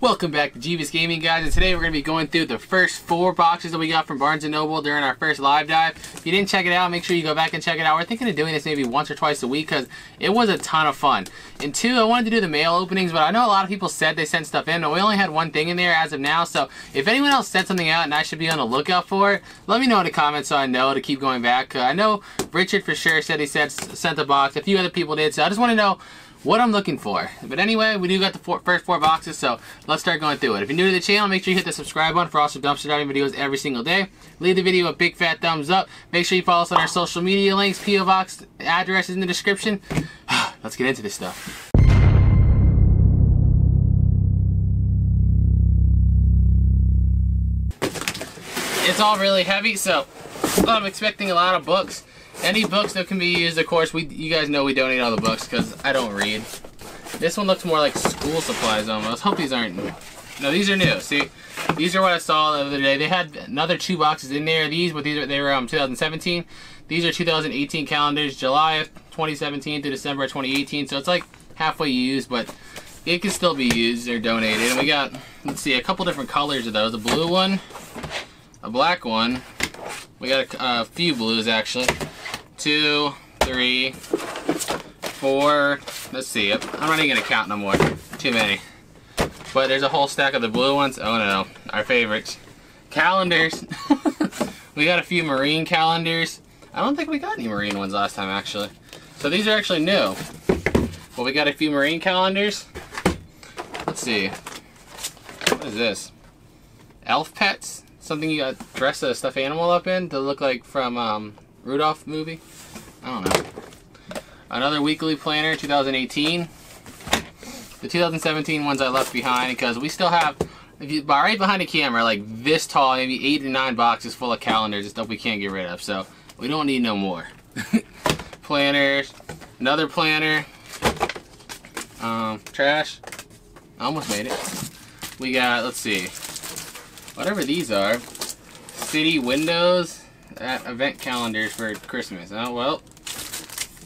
Welcome back to Jebus Gaming guys and today we're going to be going through the first four boxes that we got from Barnes & Noble during our first live dive. If you didn't check it out, make sure you go back and check it out. We're thinking of doing this maybe once or twice a week because it was a ton of fun. And two, I wanted to do the mail openings, but I know a lot of people said they sent stuff in, but we only had one thing in there as of now. So if anyone else sent something out and I should be on the lookout for it, let me know in the comments so I know to keep going back. Uh, I know Richard for sure said he said sent a box. A few other people did, so I just want to know what I'm looking for. But anyway, we do got the first four boxes, so let's start going through it. If you're new to the channel, make sure you hit the subscribe button for awesome dumpster diving videos every single day. Leave the video a big fat thumbs up. Make sure you follow us on our social media links, PO Box address is in the description. let's get into this stuff. It's all really heavy, so I'm expecting a lot of books. Any books that can be used, of course, we you guys know we donate all the books because I don't read. This one looks more like school supplies almost. Hope these aren't. No, these are new. See, these are what I saw the other day. They had another two boxes in there. These, but these are they were um 2017. These are 2018 calendars, July of 2017 to December of 2018. So it's like halfway used, but it can still be used or donated. And we got, let's see, a couple different colors of those. A blue one, a black one. We got a, a few blues actually two, three, four. Let's see. I'm not even gonna count no more. Too many. But there's a whole stack of the blue ones. Oh no, our favorites. Calendars. we got a few marine calendars. I don't think we got any marine ones last time actually. So these are actually new. Well, we got a few marine calendars. Let's see. What is this? Elf pets? Something you got dress a stuffed animal up in to look like from um, Rudolph movie. I don't know. Another weekly planner, 2018. The 2017 ones I left behind because we still have, if you right behind the camera, like this tall, maybe eight to nine boxes full of calendars and stuff we can't get rid of. So we don't need no more. Planners, another planner, um, trash. I almost made it. We got, let's see, whatever these are, city windows, event calendars for Christmas. Oh, well,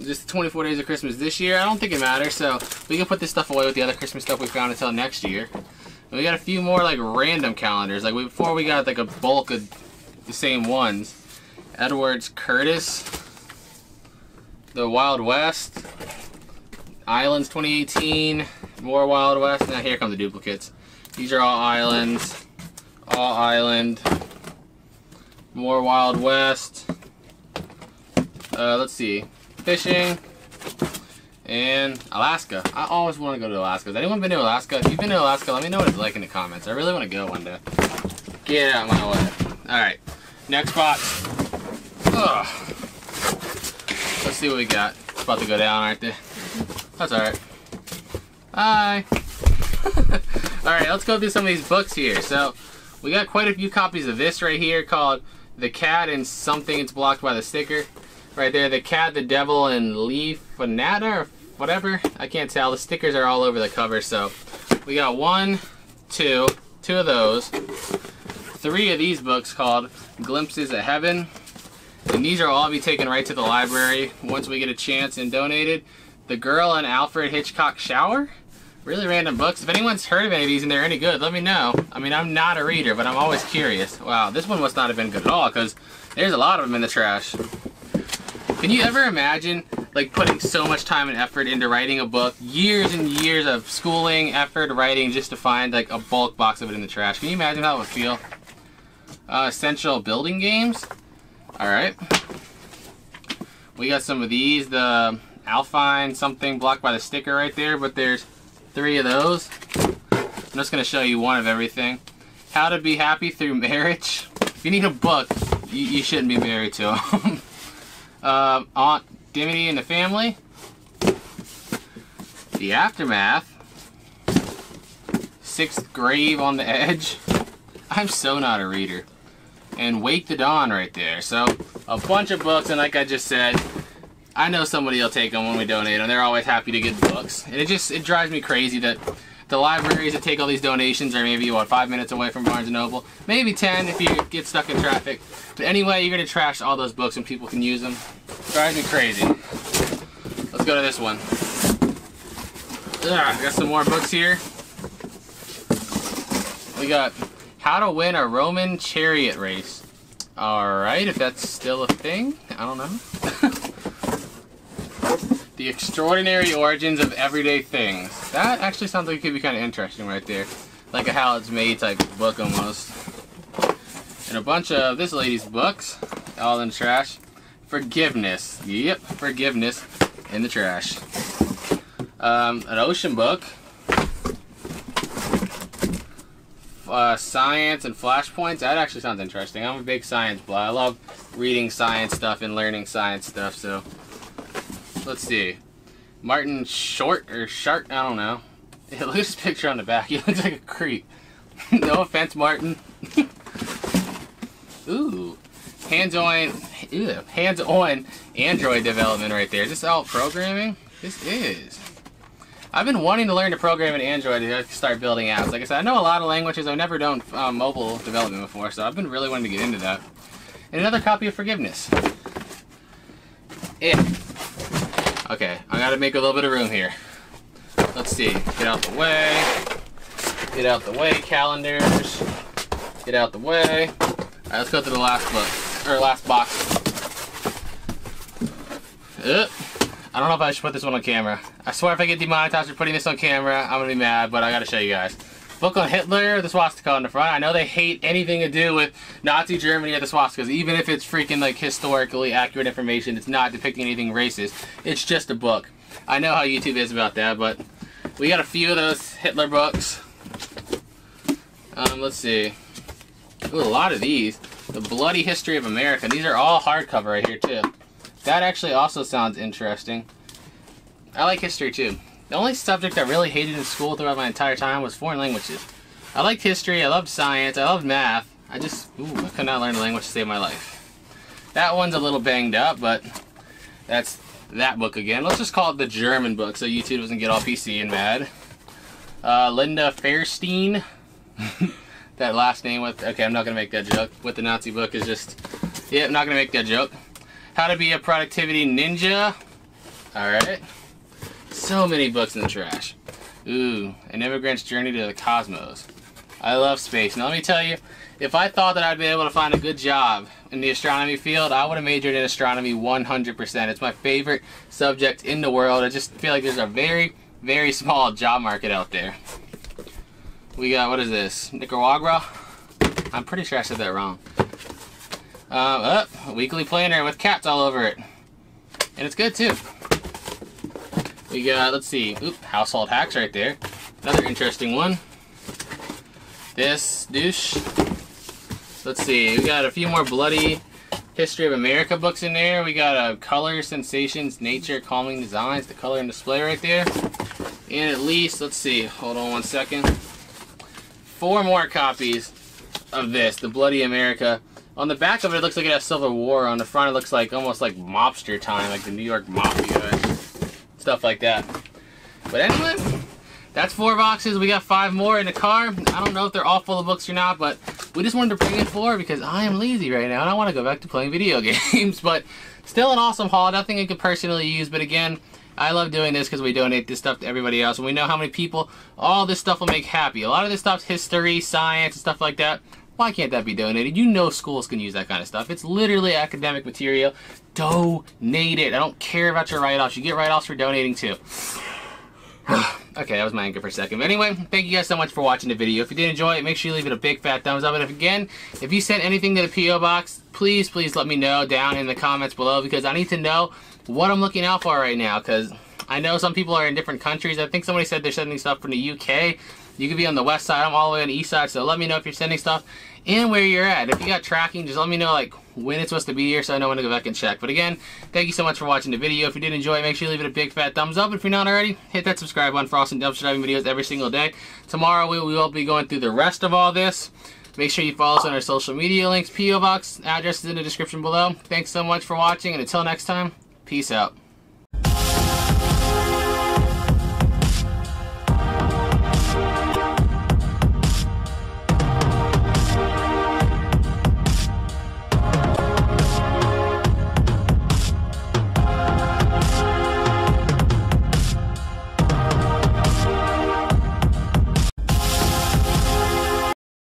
just 24 days of Christmas this year. I don't think it matters, so we can put this stuff away with the other Christmas stuff we found until next year. And we got a few more like random calendars. Like we, before we got like a bulk of the same ones. Edwards Curtis, the Wild West, Islands 2018, more Wild West. Now here come the duplicates. These are all islands, all island, more Wild West. Uh, let's see. Fishing. And Alaska. I always want to go to Alaska. Has anyone been to Alaska? If you've been to Alaska, let me know what it's like in the comments. I really want to go one day. Get out my way. Alright. Next box. Ugh. Let's see what we got. It's about to go down, aren't they? That's alright. Bye. alright, let's go through some of these books here. So, we got quite a few copies of this right here called the cat and something it's blocked by the sticker. Right there the cat the devil and leaf fanata or whatever. I can't tell. The stickers are all over the cover so we got one two two of those. Three of these books called glimpses of heaven. And these are all be taken right to the library once we get a chance and donated. The girl and alfred hitchcock shower really random books. If anyone's heard of any of these and they're any good, let me know. I mean, I'm not a reader, but I'm always curious. Wow, this one must not have been good at all because there's a lot of them in the trash. Can you ever imagine like putting so much time and effort into writing a book, years and years of schooling, effort, writing just to find like a bulk box of it in the trash? Can you imagine how it would feel? Uh, essential building games. All right. We got some of these, the Alpine something blocked by the sticker right there, but there's three of those. I'm just going to show you one of everything. How to be happy through marriage. If you need a book, you, you shouldn't be married to him. uh, Aunt Dimity and the Family. The Aftermath. Sixth Grave on the Edge. I'm so not a reader. And Wake the Dawn right there. So, a bunch of books, and like I just said, I know somebody will take them when we donate them. They're always happy to get the books. And it just, it drives me crazy that the libraries that take all these donations are maybe, what, five minutes away from Barnes & Noble? Maybe 10 if you get stuck in traffic. But anyway, you're gonna trash all those books and people can use them. It drives me crazy. Let's go to this one. Ugh, got some more books here. we got how to win a Roman chariot race. Alright, if that's still a thing, I don't know. the extraordinary origins of everyday things. That actually sounds like it could be kind of interesting right there. Like a how it's made type book almost. And a bunch of this lady's books, all in trash. Forgiveness. Yep, forgiveness in the trash. Um, an ocean book. Uh, science and flashpoints. That actually sounds interesting. I'm a big science blah. I love reading science stuff and learning science stuff. So let's see. Martin Short or Shart. I don't know. Look at picture on the back. He looks like a creep. no offense, Martin. Ooh. Hands-on, hands-on Android development right there. Is this all programming? This is. I've been wanting to learn to program in Android to start building apps. Like I said, I know a lot of languages. I've never done um, mobile development before, so I've been really wanting to get into that. And another copy of Forgiveness. If. Okay, I gotta make a little bit of room here. Let's see. Get out the way. Get out the way, calendars. Get out the way. Alright, let's go to the last book. Or last box. I don't know if I should put this one on camera. I swear if I get demonetized for putting this on camera, I'm gonna be mad, but I gotta show you guys. Book on Hitler, the swastika on the front. I know they hate anything to do with Nazi Germany or the swastikas, even if it's freaking like historically accurate information. It's not depicting anything racist. It's just a book. I know how YouTube is about that, but we got a few of those Hitler books. Um, let's see. Ooh, a lot of these. The Bloody History of America. These are all hardcover right here, too. That actually also sounds interesting. I like history too. The only subject I really hated in school throughout my entire time was foreign languages. I liked history, I loved science, I loved math. I just, ooh, I could not learn a language to save my life. That one's a little banged up, but that's that book again. Let's just call it the German book so YouTube doesn't get all PC and mad. Uh, Linda Fairstein. that last name with, okay, I'm not going to make that joke. With the Nazi book is just, yeah, I'm not going to make that joke. How to be a productivity ninja. Alright. So many books in the trash. Ooh, An Immigrant's Journey to the Cosmos. I love space. Now let me tell you, if I thought that I'd be able to find a good job in the astronomy field, I would have majored in astronomy 100%. It's my favorite subject in the world. I just feel like there's a very, very small job market out there. We got, what is this? Nicaragua? I'm pretty sure I said that wrong. Um, oh, weekly planner with cats all over it. And it's good too. We got, let's see, oop, household hacks right there. Another interesting one. This douche. Let's see, we got a few more bloody History of America books in there. We got a Color, Sensations, Nature, Calming Designs, the color and display right there. And at least, let's see, hold on one second. Four more copies of this, the Bloody America on the back of it, it looks like it has Civil War. On the front, it looks like almost like mobster time, like the New York Mafia, stuff like that. But anyway, that's four boxes. We got five more in the car. I don't know if they're all full of books or not, but we just wanted to bring in four because I am lazy right now and I want to go back to playing video games. but still an awesome haul. Nothing I could personally use, but again, I love doing this because we donate this stuff to everybody else, and we know how many people all this stuff will make happy. A lot of this stuff's history, science, and stuff like that. Why can't that be donated? You know schools can use that kind of stuff. It's literally academic material. Donate it. I don't care about your write-offs. You get write-offs for donating too. okay, that was my anger for a second. But anyway, thank you guys so much for watching the video. If you did enjoy it, make sure you leave it a big fat thumbs up. And if again, if you sent anything to the P.O. Box, please, please let me know down in the comments below because I need to know what I'm looking out for right now because I know some people are in different countries. I think somebody said they're sending stuff from the UK. You could be on the west side. I'm all the way on the east side. So let me know if you're sending stuff and where you're at. If you got tracking, just let me know like when it's supposed to be here so I know when to go back and check. But again, thank you so much for watching the video. If you did enjoy it, make sure you leave it a big fat thumbs up. If you're not already, hit that subscribe button for awesome dumpster diving videos every single day. Tomorrow we will be going through the rest of all this. Make sure you follow us on our social media links, P.O. Box, address is in the description below. Thanks so much for watching, and until next time, peace out.